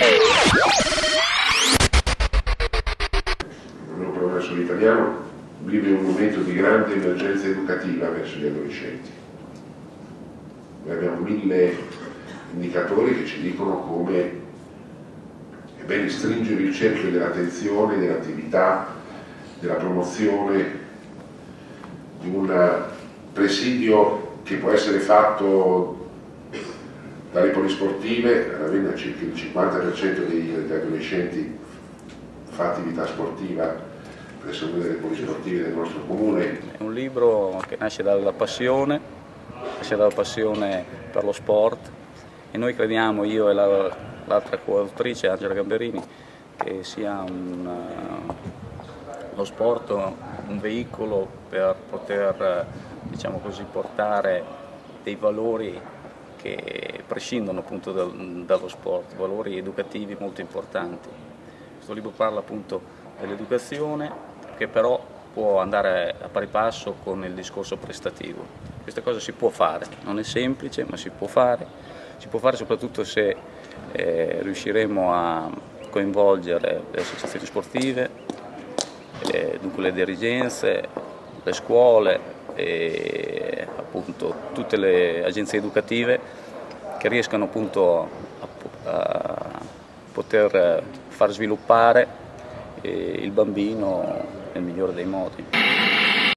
Il nuovo progresso italiano vive un momento di grande emergenza educativa verso gli adolescenti. Noi abbiamo mille indicatori che ci dicono come è bene stringere il cerchio dell'attenzione, dell'attività, della promozione, di un presidio che può essere fatto dalle polisportive, avendo circa il 50% degli adolescenti fa attività sportiva presso una delle polisportive del nostro comune. È un libro che nasce dalla passione, nasce dalla passione per lo sport e noi crediamo, io e l'altra coautrice Angela Gamberini, che sia un, uh, lo sport un veicolo per poter diciamo così, portare dei valori che prescindono appunto dal, dallo sport, valori educativi molto importanti. Questo libro parla appunto dell'educazione che però può andare a pari passo con il discorso prestativo. Questa cosa si può fare, non è semplice ma si può fare, si può fare soprattutto se eh, riusciremo a coinvolgere le associazioni sportive, eh, dunque le dirigenze, le scuole e appunto tutte le agenzie educative che riescano appunto a, a poter far sviluppare eh, il bambino nel migliore dei modi.